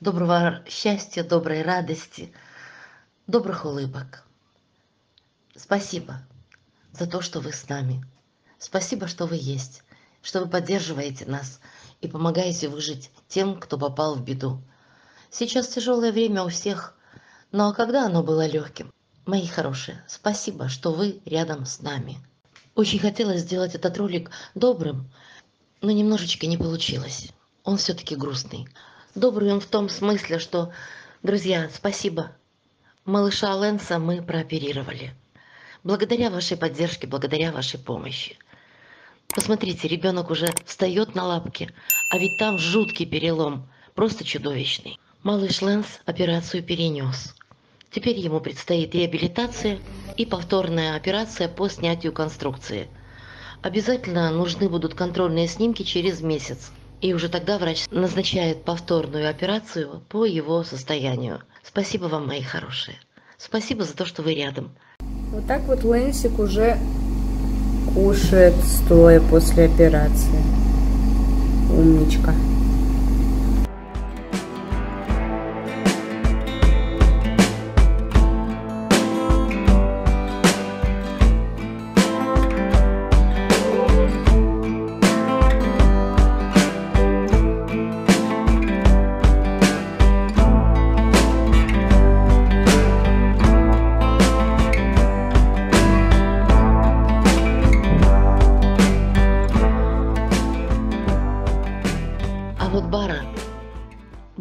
доброго счастья, доброй радости, добрых улыбок. Спасибо за то, что вы с нами. Спасибо, что вы есть, что вы поддерживаете нас и помогаете выжить тем, кто попал в беду. Сейчас тяжелое время у всех, но когда оно было легким? Мои хорошие, спасибо, что вы рядом с нами. Очень хотелось сделать этот ролик добрым, но немножечко не получилось. Он все-таки грустный. Добрый он в том смысле, что, друзья, спасибо. Малыша Лэнса мы прооперировали. Благодаря вашей поддержке, благодаря вашей помощи. Посмотрите, ребенок уже встает на лапки, а ведь там жуткий перелом, просто чудовищный. Малыш Лэнс операцию перенес. Теперь ему предстоит реабилитация и повторная операция по снятию конструкции. Обязательно нужны будут контрольные снимки через месяц. И уже тогда врач назначает повторную операцию по его состоянию. Спасибо вам, мои хорошие. Спасибо за то, что вы рядом. Вот так вот Лэнсик уже кушает стоя после операции. Умничка.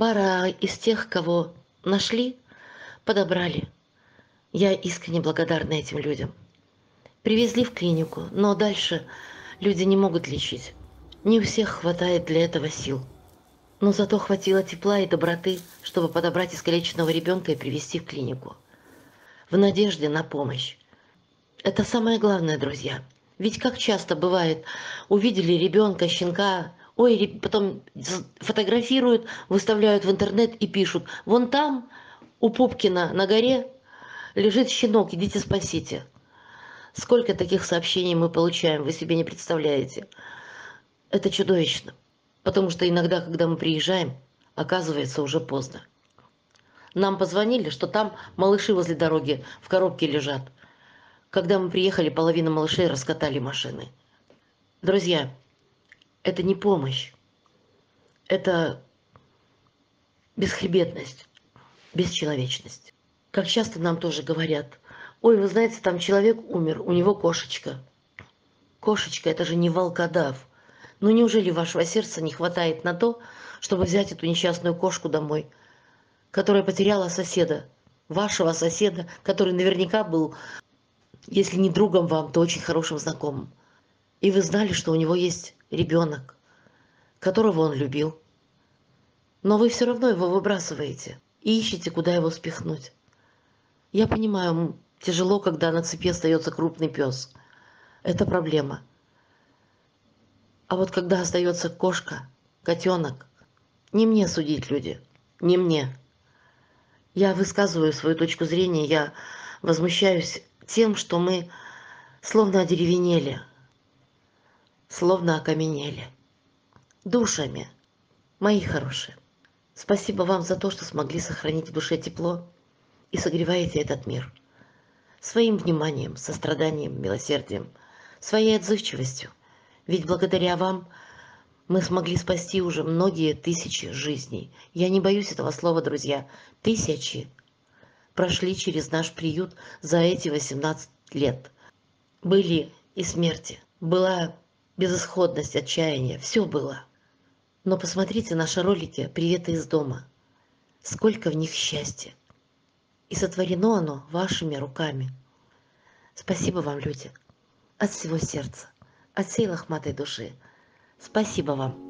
Бара из тех, кого нашли, подобрали. Я искренне благодарна этим людям. Привезли в клинику, но дальше люди не могут лечить. Не у всех хватает для этого сил. Но зато хватило тепла и доброты, чтобы подобрать искалеченного ребенка и привезти в клинику. В надежде на помощь. Это самое главное, друзья. Ведь как часто бывает, увидели ребенка, щенка, ой, потом фотографируют, выставляют в интернет и пишут, вон там у Пупкина на горе лежит щенок, идите спасите. Сколько таких сообщений мы получаем, вы себе не представляете. Это чудовищно, потому что иногда, когда мы приезжаем, оказывается уже поздно. Нам позвонили, что там малыши возле дороги в коробке лежат. Когда мы приехали, половина малышей раскатали машины. Друзья, это не помощь. Это бесхребетность, бесчеловечность. Как часто нам тоже говорят, ой, вы знаете, там человек умер, у него кошечка. Кошечка – это же не волкодав. Ну неужели вашего сердца не хватает на то, чтобы взять эту несчастную кошку домой, которая потеряла соседа, вашего соседа, который наверняка был, если не другом вам, то очень хорошим знакомым. И вы знали, что у него есть ребенок, которого он любил. Но вы все равно его выбрасываете и ищете, куда его спихнуть. Я понимаю, тяжело, когда на цепи остается крупный пес. Это проблема. А вот когда остается кошка, котенок, не мне судить люди, не мне. Я высказываю свою точку зрения, я возмущаюсь тем, что мы словно одеревенели, словно окаменели. Душами, мои хорошие. Спасибо вам за то, что смогли сохранить в душе тепло и согреваете этот мир. Своим вниманием, состраданием, милосердием, своей отзывчивостью. Ведь благодаря вам мы смогли спасти уже многие тысячи жизней. Я не боюсь этого слова, друзья. Тысячи прошли через наш приют за эти 18 лет. Были и смерти, была безысходность, отчаяние, все было. Но посмотрите наши ролики «Приветы из дома». Сколько в них счастья. И сотворено оно вашими руками. Спасибо вам, люди, от всего сердца, от всей лохматой души. Спасибо вам.